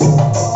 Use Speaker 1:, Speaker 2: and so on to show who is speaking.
Speaker 1: Thank you.